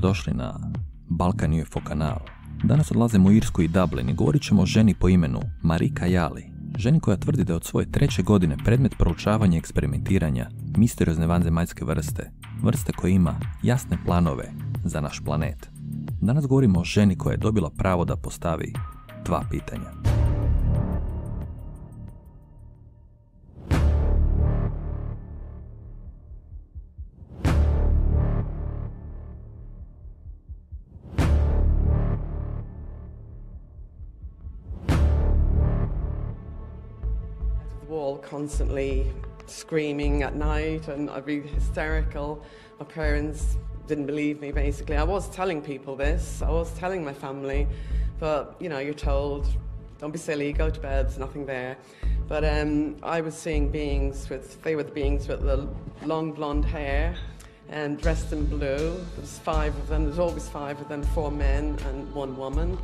dobrodošli na Balkan UFO kanal. Danas odlazimo u Irsku i Dublin i govorit ćemo o ženi po imenu Marika Jali. Ženi koja tvrdi da je od svoje treće godine predmet proučavanja i eksperimentiranja misteriozne vanzemaljske vrste. Vrste koja ima jasne planove za naš planet. Danas govorimo o ženi koja je dobila pravo da postavi dva pitanja. Constantly screaming at night and I'd be hysterical. My parents didn't believe me basically. I was telling people this, I was telling my family, but you know, you're told, don't be silly, go to bed, there's nothing there. But um, I was seeing beings with, they were the beings with the long blonde hair and dressed in blue. There was five of them, there's always five of them, four men and one woman.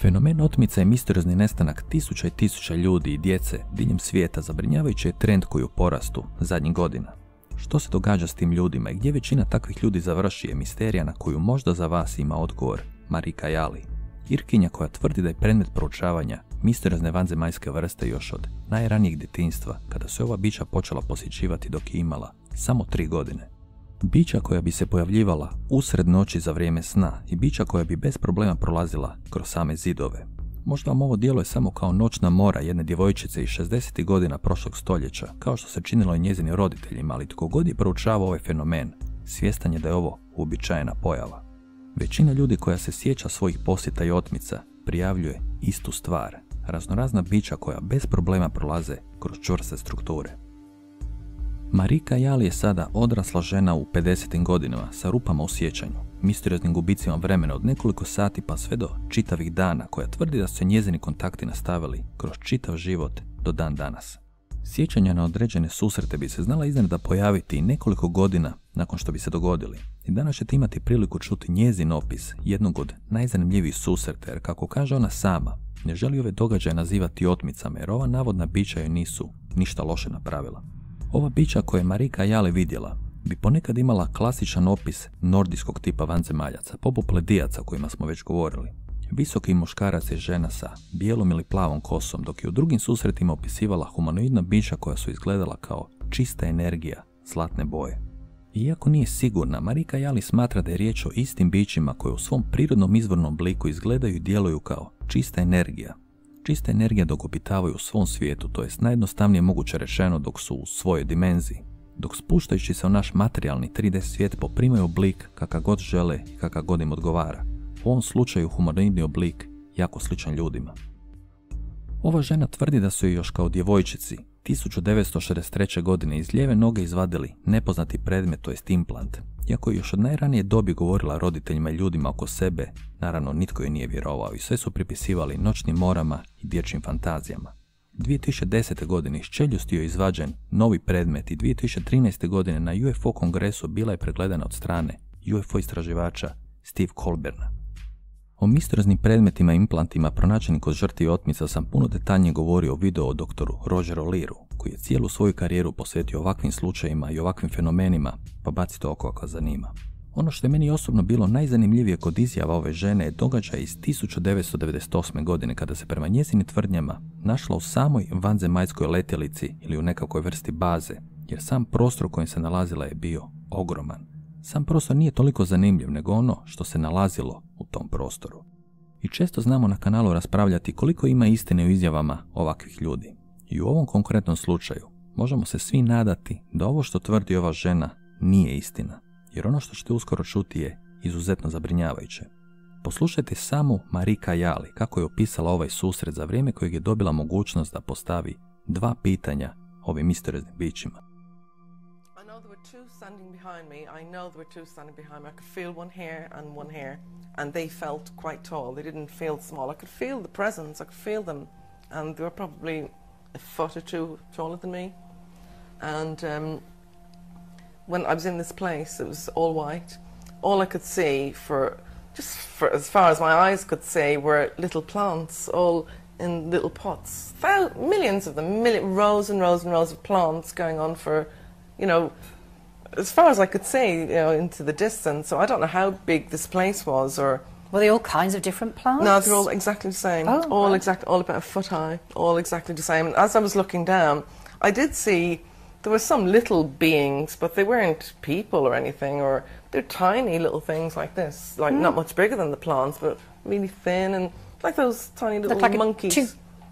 Fenomen otmica i misteriozni nestanak tisuća i tisuća ljudi i djece diljem svijeta zabrinjavajući je trend koji u porastu zadnjih godina. Što se događa s tim ljudima i gdje većina takvih ljudi završi je misterija na koju možda za vas ima odgovor Marika Jali. Irkinja koja tvrdi da je predmet proučavanja misteriozne vanzemaljske vrste još od najranijeg djetinstva kada se ova bića počela posjećivati dok je imala samo tri godine. Bića koja bi se pojavljivala usred noći za vrijeme sna i bića koja bi bez problema prolazila kroz same zidove. Možda vam ovo djeluje samo kao noćna mora jedne djevojčice iz 60. godina prošlog stoljeća, kao što se činilo i njezinim roditeljima, ali tko god je proučavao ovaj fenomen, svjestan je da je ovo uobičajena pojava. Većina ljudi koja se sjeća svojih posjeta i otmica prijavljuje istu stvar, raznorazna bića koja bez problema prolaze kroz čvrste strukture. Marika Jali je sada odrasla žena u 50. godinama sa rupama u sjećanju, misterioznim gubicima vremena od nekoliko sati pa sve do čitavih dana koja tvrdi da su se njezini kontakti nastavili kroz čitav život do dan danas. Sjećanja na određene susrete bi se znala iznenada pojaviti nekoliko godina nakon što bi se dogodili. I danas ćete imati priliku čuti njezin opis jednog od najzanimljivijih susreta jer kako kaže ona sama, ne želi ove događaje nazivati otmicama jer ova navodna bića joj nisu ništa loše napravila. Ova bića koje je Marika Jale vidjela bi ponekad imala klasičan opis nordijskog tipa vanzemaljaca, poput pledijaca o kojima smo već govorili. Visoki muškarac je žena sa bijelom ili plavom kosom, dok je u drugim susretima opisivala humanoidna bića koja su izgledala kao čista energija zlatne boje. Iako nije sigurna, Marika Jali smatra da je riječ o istim bićima koje u svom prirodnom izvornom obliku izgledaju i djeluju kao čista energija, čista energija dok obitavaju u svom svijetu, to jest najjednostavnije moguće rečeno dok su u svojoj dimenziji. Dok spuštajući se u naš materijalni 3D svijet poprimaju oblik kakav god žele i kakav god im odgovara. U ovom slučaju humanoidni oblik jako sličan ljudima. Ova žena tvrdi da su je još kao djevojčici 1963. godine iz lijeve noge izvadili nepoznati predmet, to jest implant. Iako je još od najranije dobi govorila roditeljima i ljudima oko sebe, naravno nitko joj nije vjerovao i sve su pripisivali noćnim morama i dječjim fantazijama. 2010. godine iz čeljusti je izvađen novi predmet i 2013. godine na UFO kongresu bila je pregledana od strane UFO istraživača Steve Colberna. O misterioznim predmetima i implantima pronađenim kod žrtvi otmica sam puno detaljnije govorio o videu o doktoru Rogeru Liru, koji je cijelu svoju karijeru posvetio ovakvim slučajima i ovakvim fenomenima, pa bacite oko ako zanima. Ono što je meni osobno bilo najzanimljivije kod izjava ove žene je događaj iz 1998. godine kada se prema njezinim tvrdnjama našla u samoj vanzemaljskoj letjelici ili u nekakvoj vrsti baze, jer sam prostor u kojem se nalazila je bio ogroman. Sam prostor nije toliko zanimljiv nego ono što se nalazilo u tom prostoru. I često znamo na kanalu raspravljati koliko ima istine u izjavama ovakvih ljudi. I u ovom konkretnom slučaju možemo se svi nadati da ovo što tvrdi ova žena nije istina, jer ono što ćete uskoro čuti je izuzetno zabrinjavajuće. Poslušajte samo Marika Jali kako je opisala ovaj susret za vrijeme kojeg je dobila mogućnost da postavi dva pitanja ovim misterioznim bićima. Standing behind me. I know there were two standing behind me. I could feel one here and one here. And they felt quite tall. They didn't feel small. I could feel the presence. I could feel them. And they were probably a foot or two taller than me. And um, when I was in this place, it was all white. All I could see for just for as far as my eyes could see were little plants, all in little pots. Thou- millions of them, rows and rows and rows of plants going on for, you know, as far as I could see, you know, into the distance. So I don't know how big this place was, or Were they all kinds of different plants? no, they're all exactly the same. Oh, all right. exact, all about a foot high, all exactly the same. And as I was looking down, I did see there were some little beings, but they weren't people or anything, or they're tiny little things like this, like Hmm. not much bigger than the plants, but really thin and like those tiny little like a monkeys. two,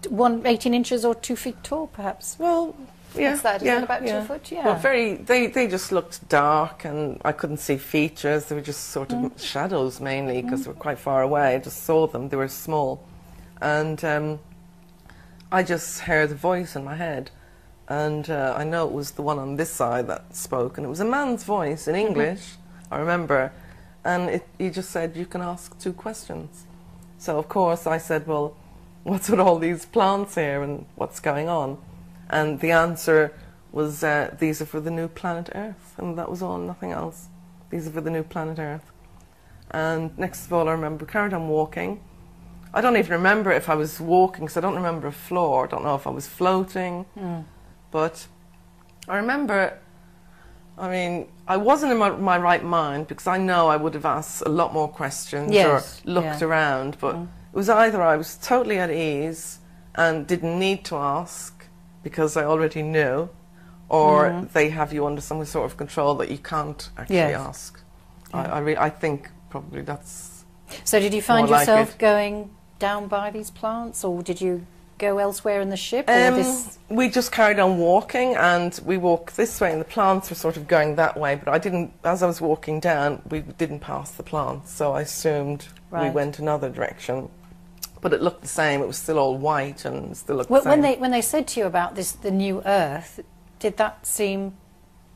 one, 18 inches or two feet tall, perhaps. Well, yeah, What's that, is yeah, it about two yeah. foot? Yeah. Well, very. They they just looked dark, and I couldn't see features. They were just sort of Mm. shadows mainly because they were quite far away. I just saw them. They were small, and um, I just heard a voice in my head, and uh, I know it was the one on this side that spoke, and it was a man's voice in Mm-hmm. English. I remember, and it, he just said, "You can ask two questions." So of course I said, "Well, what's with all these plants here, and what's going on?" And the answer was, uh, "These are for the new planet Earth," and that was all, nothing else. These are for the new planet Earth. And next of all, I remember carried on walking. I don't even remember if I was walking, because I don't remember a floor. I don't know if I was floating, but I remember. I mean, I wasn't in my, my right mind because I know I would have asked a lot more questions Yes, or looked yeah. around, but it was either I was totally at ease and didn't need to ask because I already knew, or they have you under some sort of control that you can't actually Yes. ask. I, I, re- I think probably that's So did you find More like yourself going down by these plants, or did you go elsewhere in the ship? Um, we just carried on walking, and we walked this way, and the plants were sort of going that way. But I didn't, as I was walking down, we didn't pass the plants, so I assumed we went another direction. But it looked the same. It was still all white and still looked When, the when they when they said to you about this, the new Earth, did that seem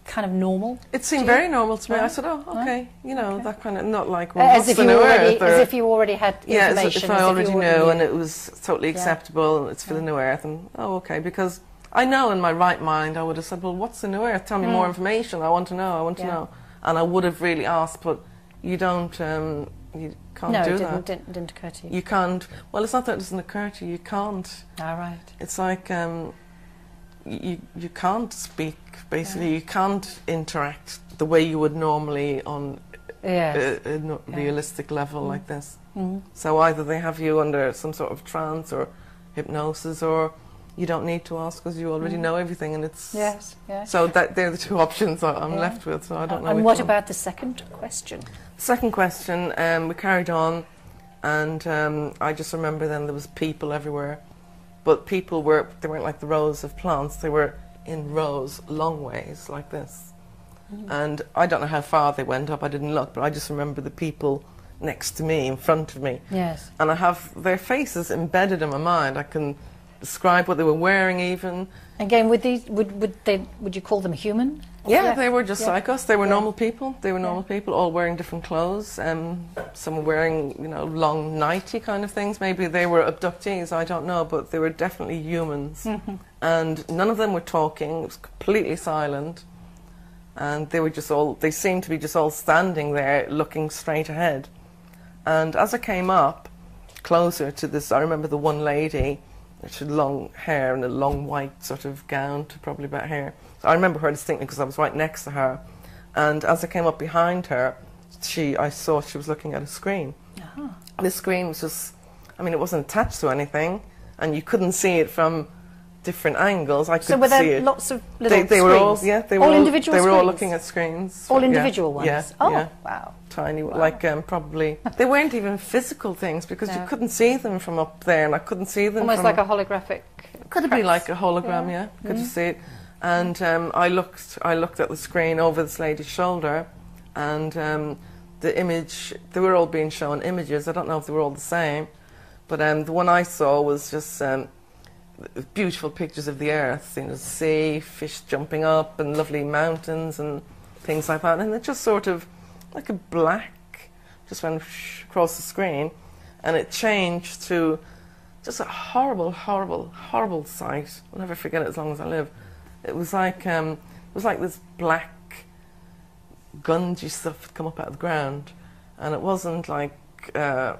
kind of normal? it seemed very normal to me. I said, "Oh, okay," you know, Okay. that kind of not like well, as if the you new already, Earth, as if you already had yeah, as information. if I as already you knew, and it was totally Yeah. acceptable, and it's for the new Earth, and oh, okay, because I know in my right mind I would have said, well, what's the new Earth? Tell me more information. I want to know. I want to Mm. Know, and I would have really asked, but you don't, um, you can't no, do it that. didn't, didn't didn't occur to you. You can't. Well, it's not that it doesn't occur to you. You can't. All right. It's like um, you you can't speak. Basically, you can't interact the way you would normally on Yes. a, a no- Yeah. realistic level like this. Mhm. So either they have you under some sort of trance or hypnosis, or you don't need to ask because you already know everything, and it's Mm. Yes. Yes. So that they're the two options I'm Yeah. left with. So I don't know. and what one. about the second question? Second question, um, we carried on, and um, I just remember then there was people everywhere, but people were they weren't like the rows of plants; they were in rows, long ways like this. And I don't know how far they went up. I didn't look, but I just remember the people next to me, in front of me, Yes. and I have their faces embedded in my mind. I can describe what they were wearing, even. Again, would these would would they would you call them human? Yeah, Yeah. they were just Yeah. like us. They were Yeah. normal people. They were normal people, all wearing different clothes. Um, some were wearing, you know, long nighty kind of things. Maybe they were abductees. I don't know, but they were definitely humans. Mm-hmm. And none of them were talking. It was completely silent. And they were just all. They seemed to be just all standing there, looking straight ahead. And as I came up closer to this, I remember the one lady. She had long hair and a long white sort of gown to probably about here. I remember her distinctly because I was right next to her. And as I came up behind her, she I saw she was looking at a screen. Uh-huh. This screen was just, I mean, it wasn't attached to anything, and you couldn't see it from different angles. I could So were see there it. lots of little they, they were all, yeah, they were all individual They were all looking at screens. all Yeah, individual ones. Yeah, oh, yeah wow. tiny, Wow. like um, probably they weren't even physical things because No. you couldn't see them from up there, and I couldn't see them. Almost like a holographic. could it be like a hologram? Yeah, could you see it? And um, I looked, I looked at the screen over this lady's shoulder, and um, the image. They were all being shown images. I don't know if they were all the same, but um, the one I saw was just um, beautiful pictures of the earth, you know, sea, fish jumping up, and lovely mountains and things like that. And it just sort of like a black just went across the screen, and it changed to just a horrible, horrible, horrible sight. I'll never forget it as long as I live. It was like um, it was like this black, gungy stuff had come up out of the ground, and it wasn't like uh,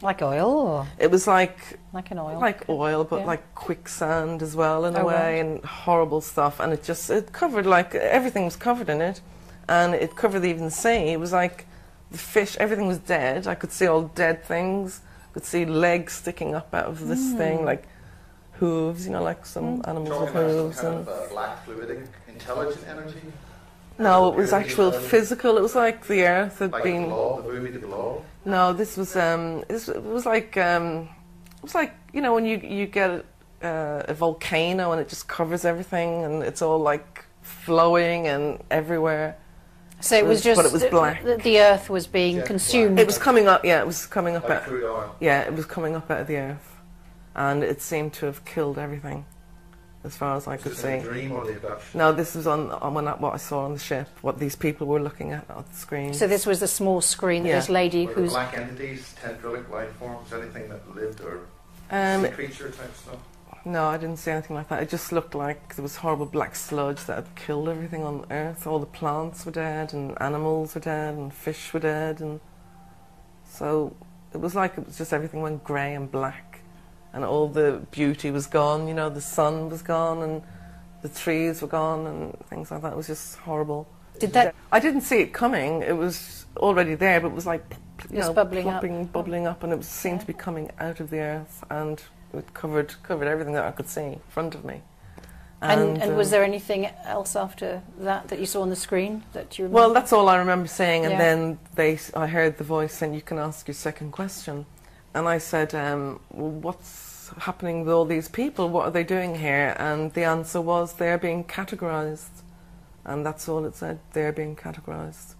Like oil or it was like like an oil? like oil, but Yeah. like quicksand as well in a Oh, way, right. and horrible stuff. And it just it covered like everything was covered in it, and it covered even the sea. It was like the fish, everything was dead. I could see all dead things. I could see legs sticking up out of this thing, like hooves, you know, like some animals with Talking about hooves. kind And of uh, black fluidic intelligent energy, no, it was actual body. physical. It was like the earth had like been. globe, the Bumi, the globe. No, this was um, this, it was like um, it was like you know when you you get uh, a volcano and it just covers everything and it's all like flowing and everywhere. So it was But just it was the- black. The, the earth was being Yeah, consumed. It was coming up, yeah, it was coming up Like out. Yeah, it was coming up out of the earth, and it seemed to have killed everything, as far as I Was could see. a dream or the abduction? No, this was on, on when I, what I saw on the ship, what these people were looking at on the screen. So this was a small screen Yeah. this lady Were who's black entities, tendrilic life forms, anything that lived or um, creature type stuff? no, I didn't see anything like that. It just looked like there was horrible black sludge that had killed everything on Earth. All the plants were dead, and animals were dead, and fish were dead, and so it was like it was just everything went grey and black, and all the beauty was gone. You know, the sun was gone, and the trees were gone, and things like that. It was just horrible. did that I didn't see it coming. It was already there, but it was like you know, bubbling up. bubbling up, and it was, seemed to be coming out of the earth, and it covered covered everything that I could see in front of me. and, and was um, there anything else after that that you saw on the screen that you remember? Well, that's all I remember saying, and Yeah. then they, I heard the voice saying, "You can ask your second question," and I said, um, well, "What's happening with all these people? What are they doing here?" And the answer was, "They're being categorized," and that's all it said. They're being categorized.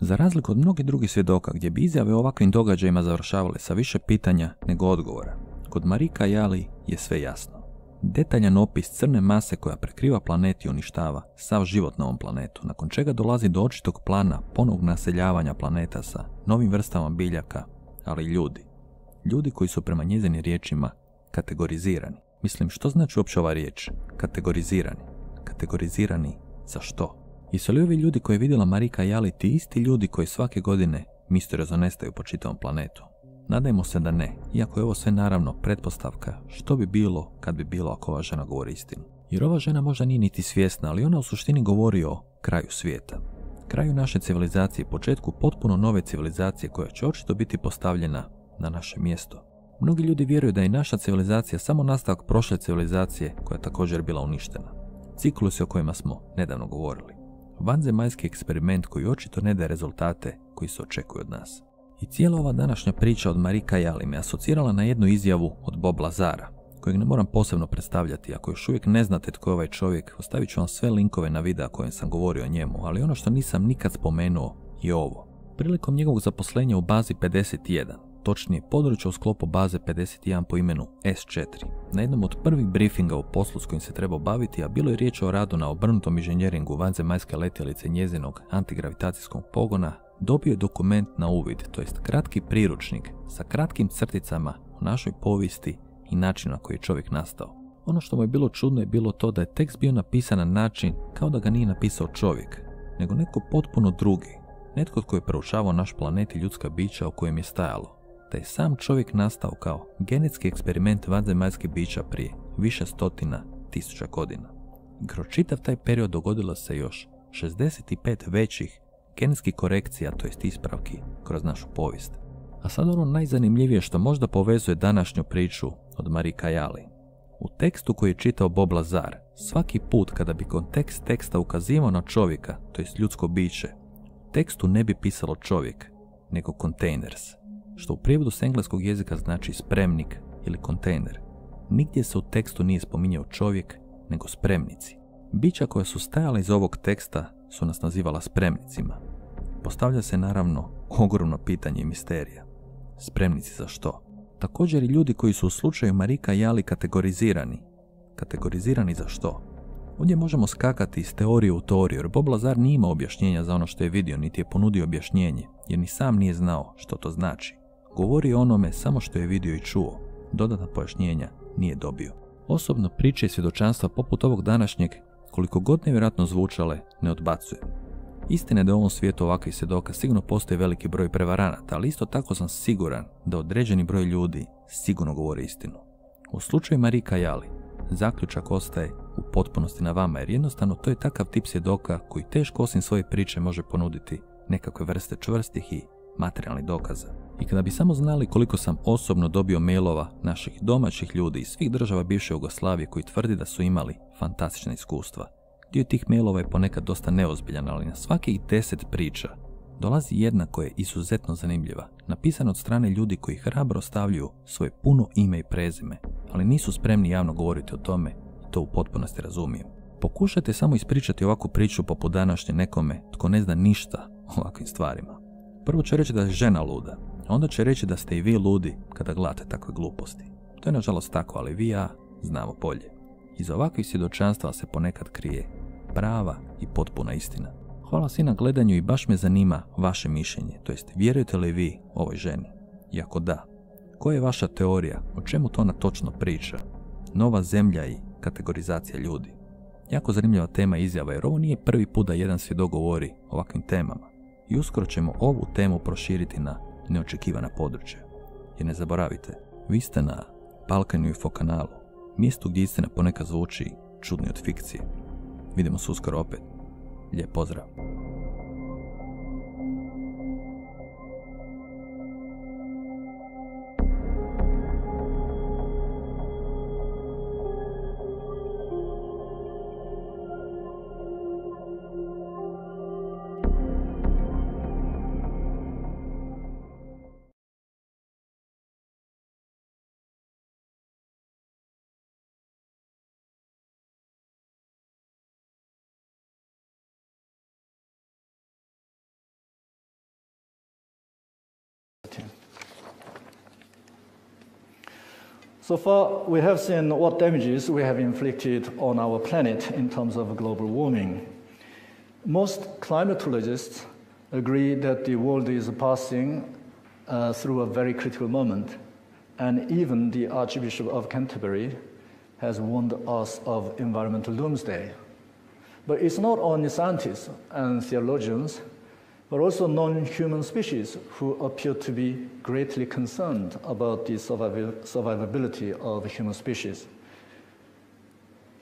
Za razliku od mnogih drugih svjedoka gdje bi izjave o ovakvim događajima završavale sa više pitanja nego odgovora, kod Marika Jali je sve jasno. Detaljan opis crne mase koja prekriva planet i uništava sav život na ovom planetu, nakon čega dolazi do očitog plana ponovnog naseljavanja planeta sa novim vrstama biljaka, ali i ljudi. Ljudi koji su prema njezinim riječima kategorizirani. Mislim, što znači uopće ova riječ? Kategorizirani. Kategorizirani za što? Jesu li ovi ljudi koje je vidjela Marika Jali ti isti ljudi koji svake godine misteriozno nestaju po čitavom planetu? Nadajmo se da ne, iako je ovo sve naravno pretpostavka što bi bilo kad bi bilo ako ova žena govori istinu. Jer ova žena možda nije niti svjesna, ali ona u suštini govori o kraju svijeta. Kraju naše civilizacije, početku potpuno nove civilizacije koja će očito biti postavljena na naše mjesto. Mnogi ljudi vjeruju da je naša civilizacija samo nastavak prošle civilizacije koja je također bila uništena. Ciklusi o kojima smo nedavno govorili. Vanzemaljski eksperiment koji očito ne daje rezultate koji se očekuju od nas. I cijela ova današnja priča od Marika Jali me asocirala na jednu izjavu od Bob Lazara, kojeg ne moram posebno predstavljati. Ako još uvijek ne znate tko je ovaj čovjek, ostavit ću vam sve linkove na videa kojem sam govorio o njemu, ali ono što nisam nikad spomenuo je ovo. Prilikom njegovog zaposlenja u bazi 51, točnije područja u sklopu baze 51 po imenu S4. Na jednom od prvih briefinga u poslu s kojim se treba baviti, a bilo je riječ o radu na obrnutom inženjeringu vanzemaljske letjelice njezinog antigravitacijskog pogona, dobio je dokument na uvid, to jest kratki priručnik sa kratkim crticama o našoj povijesti i načinu na koji je čovjek nastao. Ono što mu je bilo čudno je bilo to da je tekst bio napisan na način kao da ga nije napisao čovjek, nego neko potpuno drugi, netko tko je proučavao naš planet i ljudska bića o kojem je stajalo, da je sam čovjek nastao kao genetski eksperiment vanzemaljskih bića prije više stotina tisuća godina. Kroz čitav taj period dogodilo se još 65 većih genetskih korekcija, to jest ispravki, kroz našu povijest. A sad ono najzanimljivije što možda povezuje današnju priču od Marika Jali. U tekstu koji je čitao Bob Lazar, svaki put kada bi kontekst teksta ukazivao na čovjeka, to jest ljudsko biće, tekstu ne bi pisalo čovjek, nego containers, što u prijevodu s engleskog jezika znači spremnik ili kontejner. Nigdje se u tekstu nije spominjao čovjek, nego spremnici. Bića koja su stajala iz ovog teksta su nas nazivala spremnicima. Postavlja se naravno ogromno pitanje i misterija. Spremnici za što? Također i ljudi koji su u slučaju Marika Jali kategorizirani. Kategorizirani za što? Ovdje možemo skakati iz teorije u teoriju, jer Bob Lazar nije imao objašnjenja za ono što je vidio, niti je ponudio objašnjenje, jer ni sam nije znao što to znači. Govori o onome samo što je vidio i čuo. Dodatna pojašnjenja nije dobio. Osobno priče i svjedočanstva poput ovog današnjeg, koliko god nevjerojatno zvučale, ne odbacujem. Istina je da u ovom svijetu ovakvih svjedoka sigurno postoji veliki broj prevaranata, ali isto tako sam siguran da određeni broj ljudi sigurno govori istinu. U slučaju Marika Jali, zaključak ostaje u potpunosti na vama jer jednostavno to je takav tip svjedoka koji teško osim svoje priče može ponuditi nekakve vrste čvrstih i materijalnih dokaza. I kada bi samo znali koliko sam osobno dobio mailova naših domaćih ljudi iz svih država bivše Jugoslavije koji tvrdi da su imali fantastična iskustva. Dio tih mailova je ponekad dosta neozbiljan, ali na svakih deset priča dolazi jedna koja je izuzetno zanimljiva, napisana od strane ljudi koji hrabro stavljaju svoje puno ime i prezime, ali nisu spremni javno govoriti o tome i to u potpunosti razumijem. Pokušajte samo ispričati ovakvu priču poput današnje nekome tko ne zna ništa o ovakvim stvarima. Prvo će reći da je žena luda, onda će reći da ste i vi ludi kada gledate takve gluposti. To je nažalost tako, ali vi ja znamo bolje. Iza ovakvih svjedočanstva se ponekad krije prava i potpuna istina. Hvala svi na gledanju i baš me zanima vaše mišljenje, to jest vjerujete li vi ovoj ženi? I ako da, koja je vaša teorija, o čemu to ona točno priča? Nova zemlja i kategorizacija ljudi. Jako zanimljiva tema izjava jer ovo nije prvi put da jedan svjedok govori o ovakvim temama. I uskoro ćemo ovu temu proširiti na neočekivana područja. Jer ne zaboravite, vi ste na Balkanu Info kanalu, mjestu gdje istina ponekad zvuči čudni od fikcije. Vidimo se uskoro opet. Lijep pozdrav. So far, we have seen what damages we have inflicted on our planet in terms of global warming. Most climatologists agree that the world is passing uh, through a very critical moment, and even the Archbishop of Canterbury has warned us of environmental doomsday. But it's not only scientists and theologians but also non-human species who appear to be greatly concerned about the survivability of human species.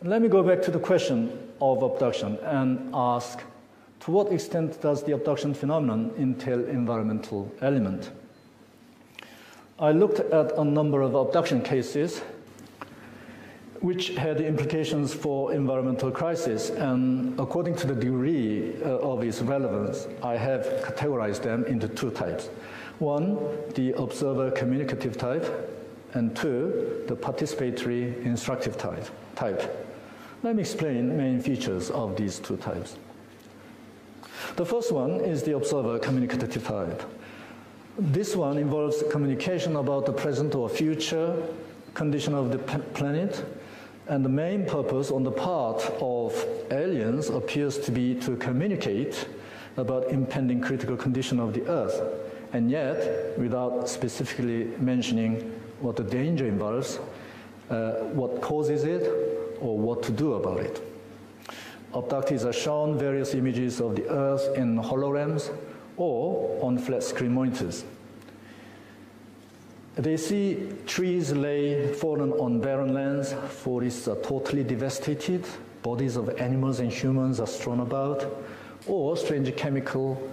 Let me go back to the question of abduction and ask, to what extent does the abduction phenomenon entail environmental element? I looked at a number of abduction cases which had implications for environmental crisis. And according to the degree uh, of its relevance, I have categorized them into two types. One, the observer communicative type, and two, the participatory instructive type. type. Let me explain main features of these two types. The first one is the observer communicative type. This one involves communication about the present or future condition of the planet and the main purpose on the part of aliens appears to be to communicate about impending critical condition of the Earth, and yet without specifically mentioning what the danger involves, uh, what causes it, or what to do about it. Abductees are shown various images of the Earth in holograms or on flat screen monitors. They see trees lay fallen on barren lands, forests are totally devastated, bodies of animals and humans are strewn about, or strange chemical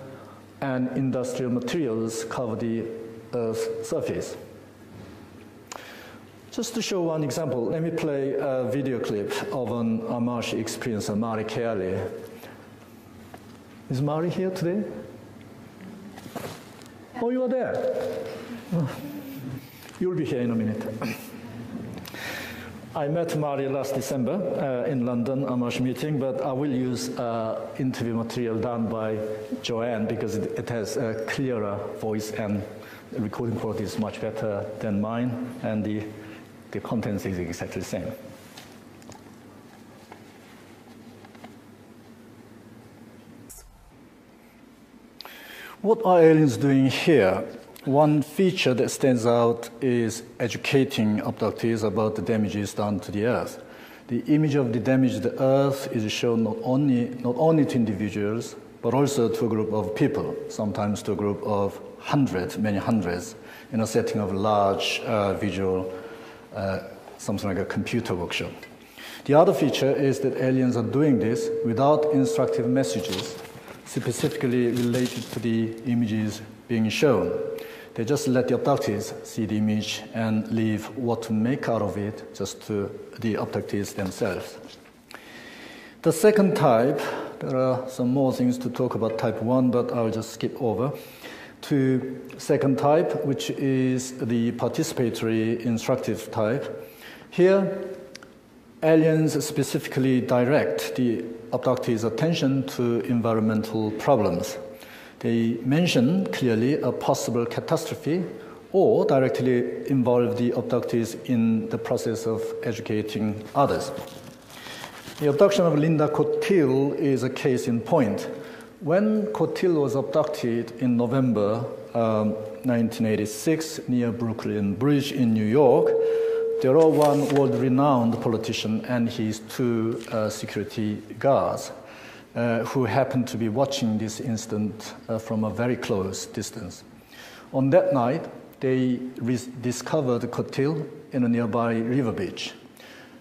and industrial materials cover the Earth's surface. Just to show one example, let me play a video clip of an Amashi experience, Marie Kayali. Is Marie here today? Oh, you are there. You'll be here in a minute. I met Marie last December uh, in London, Amash meeting, but I will use uh, interview material done by Joanne because it, it, has a clearer voice and recording quality is much better than mine, and the, the contents is exactly the same. What are aliens doing here? One feature that stands out is educating abductees about the damages done to the Earth. The image of the damage to the Earth is shown not only, not only to individuals, but also to a group of people, sometimes to a group of hundreds, many hundreds, in a setting of large uh, visual uh, something like a computer workshop. The other feature is that aliens are doing this without instructive messages specifically related to the images being shown. They just let the abductees see the image and leave what to make out of it just to the abductees themselves. The second type, there are some more things to talk about type 1, but I'll just skip over to second type, which is the participatory instructive type. Here, aliens specifically direct the abductees' attention to environmental problems. They mention clearly a possible catastrophe or directly involve the abductees in the process of educating others. The abduction of Linda Cortile is a case in point. When Cortile was abducted in November um, 1986 near Brooklyn Bridge in New York, there was one world renowned politician and his two uh, security guards uh, who happened to be watching this incident uh, from a very close distance. On that night, they re- discovered Cortile in a nearby river beach.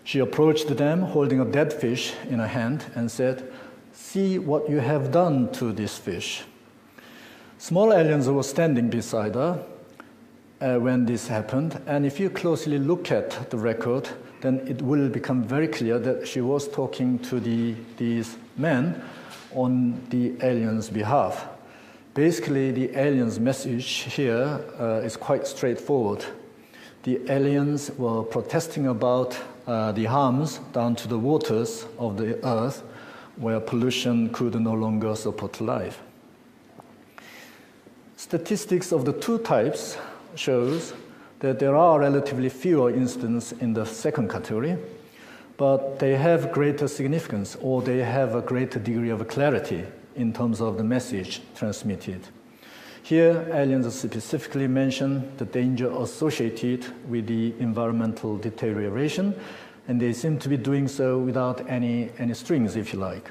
She approached them holding a dead fish in her hand and said, See what you have done to this fish. Small aliens were standing beside her uh, when this happened, and if you closely look at the record, then it will become very clear that she was talking to the, these men on the aliens' behalf. Basically, the aliens' message here uh, is quite straightforward. The aliens were protesting about uh, the harms down to the waters of the earth where pollution could no longer support life. Statistics of the two types shows that there are relatively fewer incidents in the second category, but they have greater significance or they have a greater degree of clarity in terms of the message transmitted. Here, aliens specifically mention the danger associated with the environmental deterioration, and they seem to be doing so without any, any strings, if you like.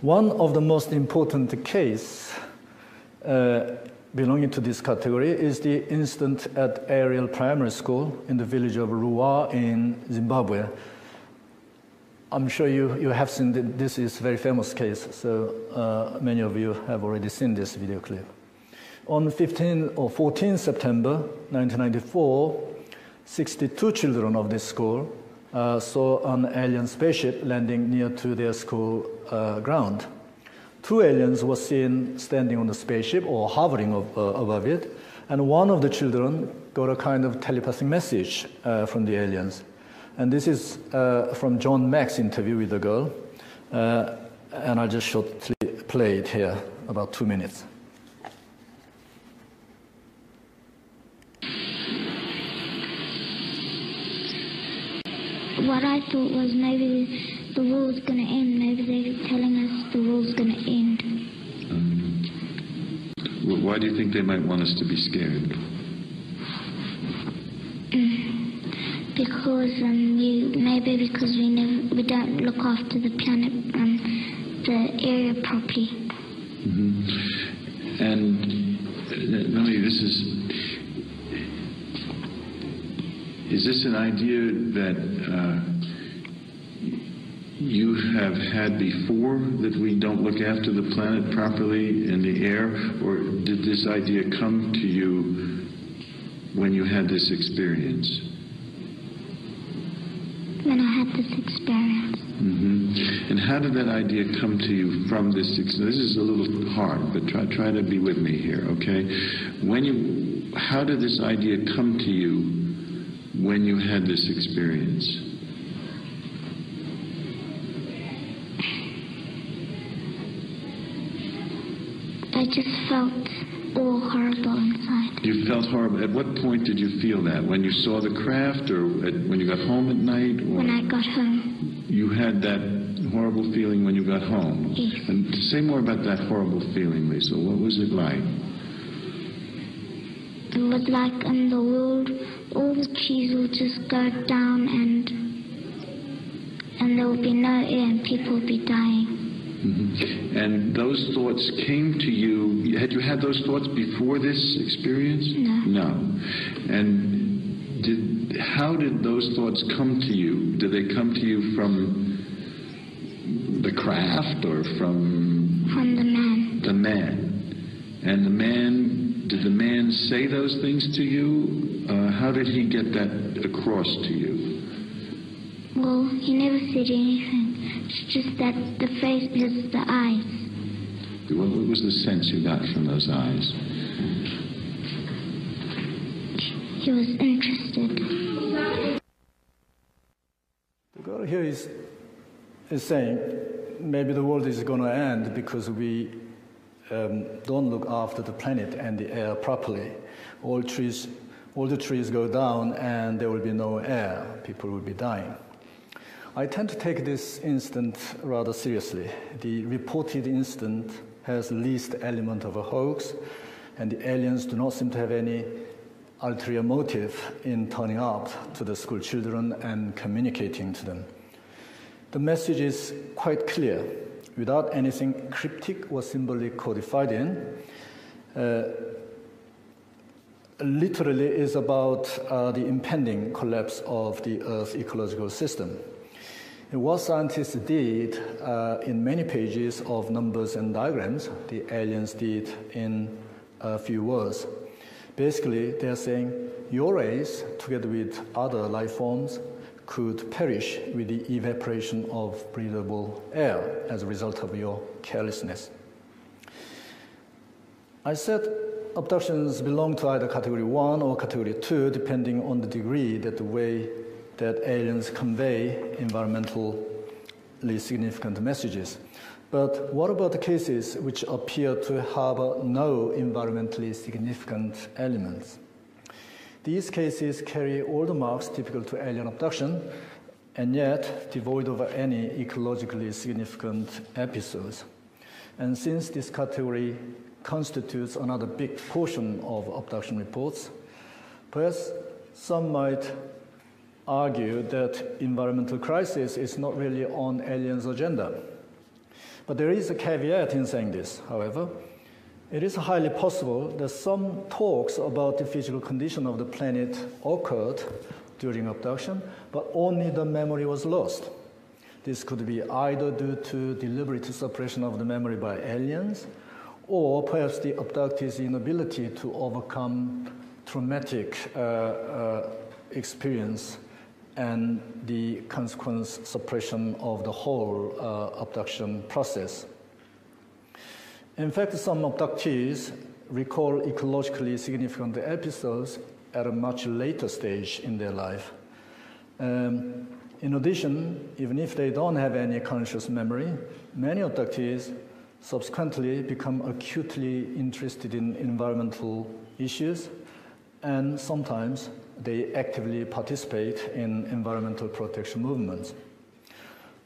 One of the most important cases uh, belonging to this category is the incident at Ariel Primary School in the village of Ruwa in Zimbabwe. I'm sure you, you have seen that this is a very famous case, so uh, many of you have already seen this video clip. On 15 or 14 September 1994, 62 children of this school uh, saw an alien spaceship landing near to their school uh, ground two aliens were seen standing on the spaceship or hovering uh, above it, and one of the children got a kind of telepathic message uh, from the aliens. And this is uh, from John Mack's interview with the girl, uh, and I'll just shortly play it here, about two minutes. What I thought was maybe the war's going to end. Maybe they're telling us the war's going to end. Um, why do you think they might want us to be scared? Mm, because um, we, maybe because we never, we don't look after the planet, um, the area properly. Mm-hmm. And uh, Melanie, this is is this an idea that uh, you have had before that we don't look after the planet properly in the air, or did this idea come to you when you had this experience? When I had this experience. Mm-hmm. And how did that idea come to you from this? Experience? This is a little hard, but try try to be with me here, okay? When you, how did this idea come to you when you had this experience? I just felt all horrible inside. You felt horrible. At what point did you feel that? When you saw the craft, or at, when you got home at night? Or when I got home. You had that horrible feeling when you got home. Yes. And say more about that horrible feeling, Lisa. What was it like? It like in the world, all the trees will just go down and and there will be no air and people will be dying. Mm-hmm. And those thoughts came to you. Had you had those thoughts before this experience? No. No. And did how did those thoughts come to you? Did they come to you from the craft or from From the man. the man? And the man, did the man say those things to you? Uh, how did he get that across to you? Well, he never said anything. It's just that the face plus the eyes. What, what was the sense you got from those eyes? He was interested. The girl here is, is saying maybe the world is going to end because we um, don't look after the planet and the air properly. All trees, all the trees go down and there will be no air. People will be dying. I tend to take this incident rather seriously. The reported incident has least element of a hoax, and the aliens do not seem to have any ulterior motive in turning up to the school children and communicating to them. The message is quite clear, without anything cryptic or symbolic codified in. Uh, literally is about uh, the impending collapse of the Earth's ecological system. And what scientists did uh, in many pages of numbers and diagrams, the aliens did in a few words. Basically, they're saying your race, together with other life forms, could perish with the evaporation of breathable air as a result of your carelessness. I said abductions belong to either category one or category two, depending on the degree that the way that aliens convey environmentally significant messages. But what about the cases which appear to harbor no environmentally significant elements? These cases carry all the marks typical to alien abduction and yet devoid of any ecologically significant episodes. And since this category constitutes another big portion of abduction reports, perhaps some might argue that environmental crisis is not really on aliens' agenda. But there is a caveat in saying this, however. It is highly possible that some talks about the physical condition of the planet occurred during abduction, but only the memory was lost. This could be either due to deliberate suppression of the memory by aliens, or perhaps the abductee's inability to overcome traumatic uh, uh, experience and the consequent suppression of the whole uh, abduction process. In fact, some abductees recall ecologically significant episodes at a much later stage in their life. Um, in addition, even if they don't have any conscious memory, many abductees subsequently become acutely interested in environmental issues, and sometimes they actively participate in environmental protection movements.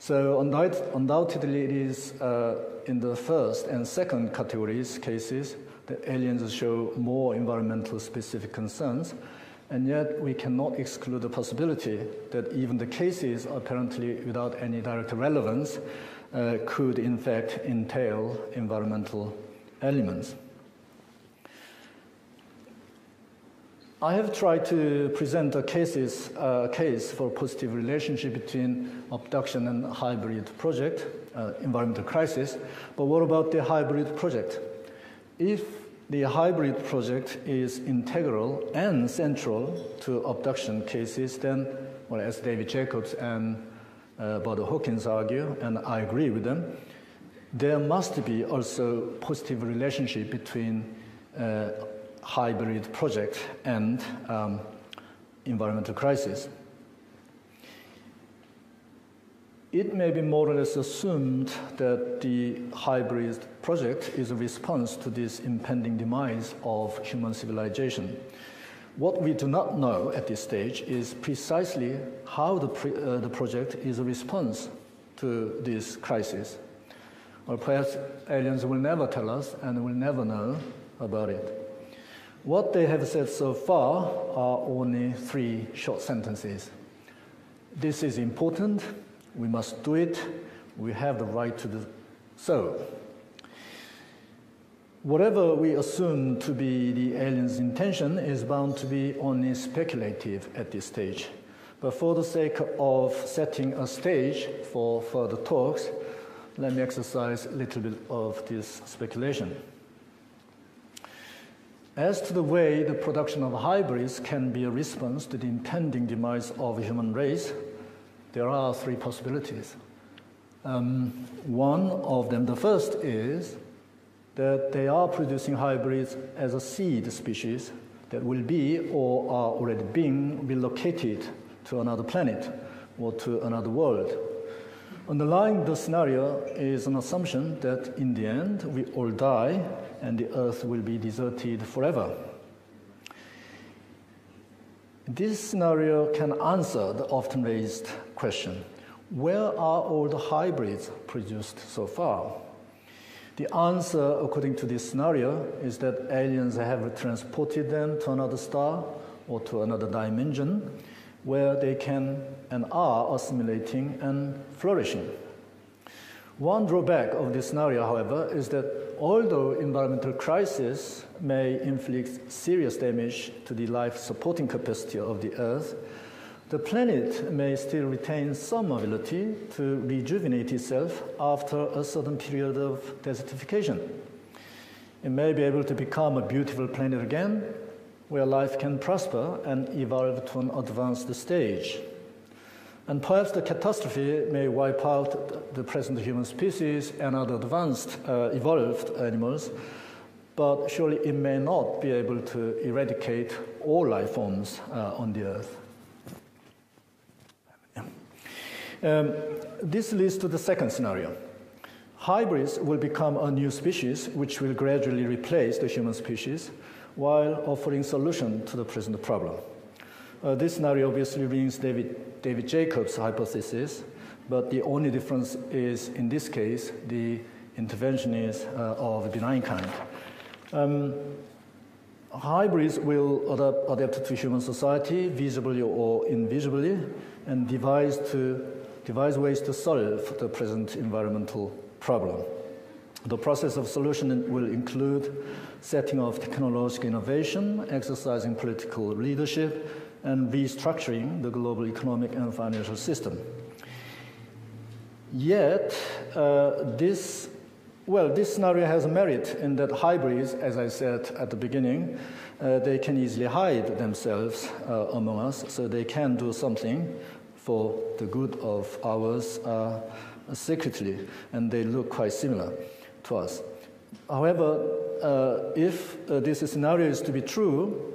So undoubtedly, it is uh, in the first and second categories cases that aliens show more environmental specific concerns, and yet we cannot exclude the possibility that even the cases apparently without any direct relevance uh, could in fact entail environmental elements. I have tried to present a cases, uh, case for positive relationship between abduction and hybrid project, uh, environmental crisis. But what about the hybrid project? If the hybrid project is integral and central to abduction cases, then, well, as David Jacobs and uh, Budd Hopkins argue, and I agree with them, there must be also positive relationship between uh, hybrid project and um, environmental crisis. It may be more or less assumed that the hybrid project is a response to this impending demise of human civilization. What we do not know at this stage is precisely how the, pre- uh, the project is a response to this crisis. Or perhaps aliens will never tell us and will never know about it. What they have said so far are only three short sentences. This is important, we must do it, we have the right to do so. whatever we assume to be the alien's intention is bound to be only speculative at this stage. But for the sake of setting a stage for further talks, let me exercise a little bit of this speculation. As to the way the production of hybrids can be a response to the impending demise of the human race, there are three possibilities. Um, one of them, the first is that they are producing hybrids as a seed species that will be or are already being relocated to another planet or to another world. Underlying the scenario is an assumption that in the end we all die and the earth will be deserted forever. This scenario can answer the often raised question where are all the hybrids produced so far? The answer, according to this scenario, is that aliens have transported them to another star or to another dimension where they can and are assimilating and flourishing. One drawback of this scenario, however, is that although environmental crisis may inflict serious damage to the life supporting capacity of the Earth, the planet may still retain some ability to rejuvenate itself after a certain period of desertification. It may be able to become a beautiful planet again where life can prosper and evolve to an advanced stage. And perhaps the catastrophe may wipe out the present human species and other advanced, uh, evolved animals, but surely it may not be able to eradicate all life forms uh, on the earth. Um, this leads to the second scenario. Hybrids will become a new species which will gradually replace the human species while offering solution to the present problem. Uh, this scenario obviously rings David, David Jacobs' hypothesis, but the only difference is, in this case, the intervention is uh, of benign kind. Um, hybrids will adapt, adapt, to human society, visibly or invisibly, and devise, to, devise ways to solve the present environmental problem. The process of solution will include setting of technological innovation, exercising political leadership, and restructuring the global economic and financial system. Yet, uh, this, well, this scenario has a merit in that hybrids, as I said at the beginning, uh, they can easily hide themselves uh, among us, so they can do something for the good of ours uh, secretly, and they look quite similar to us. However, uh, if uh, this scenario is to be true,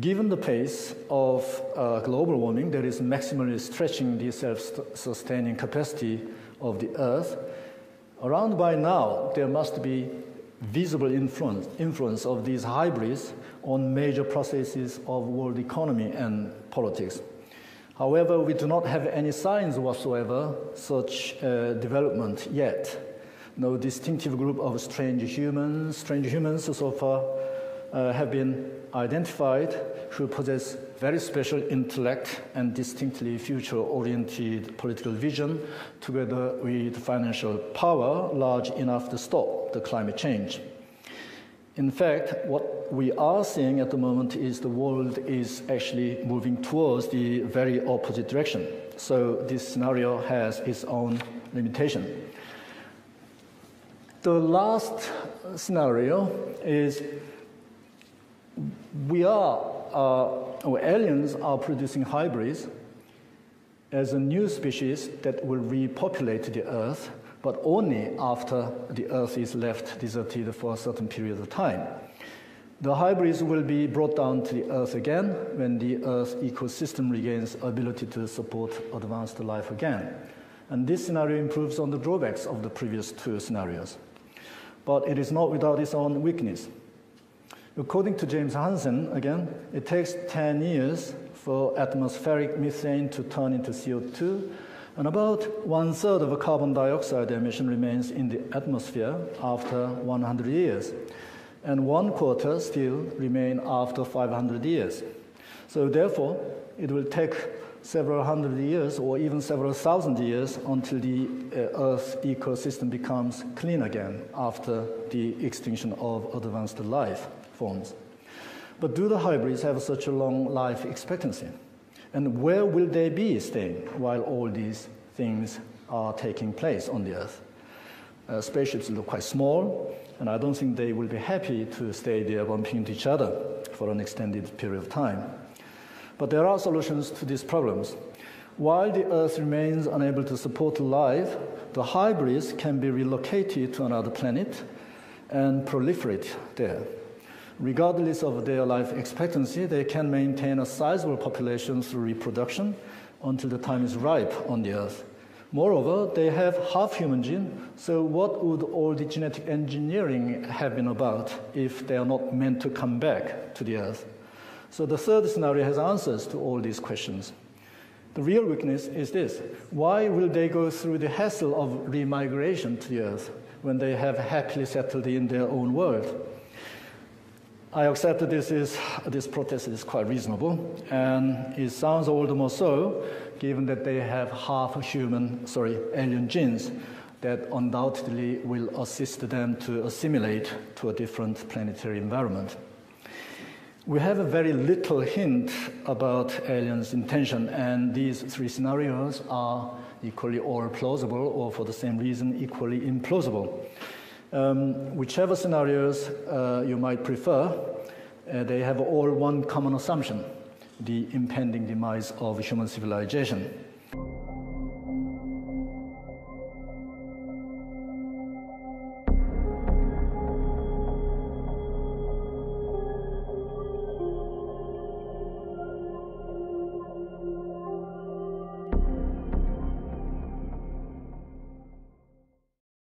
Given the pace of uh, global warming that is maximally stretching the self-sustaining capacity of the Earth, around by now there must be visible influence, influence of these hybrids on major processes of world economy and politics. However, we do not have any signs whatsoever such uh, development yet. No distinctive group of strange humans, strange humans so far uh, have been identified who possess very special intellect and distinctly future-oriented political vision together with financial power large enough to stop the climate change. In fact, what we are seeing at the moment is the world is actually moving towards the very opposite direction. So this scenario has its own limitation. The last scenario is we are, uh, or aliens are producing hybrids as a new species that will repopulate the Earth, but only after the Earth is left deserted for a certain period of time. The hybrids will be brought down to the Earth again when the Earth ecosystem regains ability to support advanced life again. And this scenario improves on the drawbacks of the previous two scenarios. But it is not without its own weakness. According to James Hansen, again, it takes 10 years for atmospheric methane to turn into CO2, and about one third of carbon dioxide emission remains in the atmosphere after 100 years, and one quarter still remain after 500 years. So, therefore, it will take several hundred years or even several thousand years until the uh, Earth ecosystem becomes clean again after the extinction of advanced life forms. But do the hybrids have such a long life expectancy? And where will they be staying while all these things are taking place on the Earth? Uh, spaceships look quite small, and I don't think they will be happy to stay there bumping into each other for an extended period of time. But there are solutions to these problems. While the Earth remains unable to support life, the hybrids can be relocated to another planet and proliferate there. Regardless of their life expectancy, they can maintain a sizable population through reproduction until the time is ripe on the Earth. Moreover, they have half human gene, so what would all the genetic engineering have been about if they are not meant to come back to the Earth? So the third scenario has answers to all these questions. The real weakness is this why will they go through the hassle of remigration to the Earth when they have happily settled in their own world? I accept that this, is, this protest is quite reasonable, and it sounds all the more so given that they have half human, sorry, alien genes that undoubtedly will assist them to assimilate to a different planetary environment. We have a very little hint about aliens' intention, and these three scenarios are equally all plausible, or for the same reason, equally implausible. Um, whichever scenarios uh, you might prefer, uh, they have all one common assumption the impending demise of human civilization.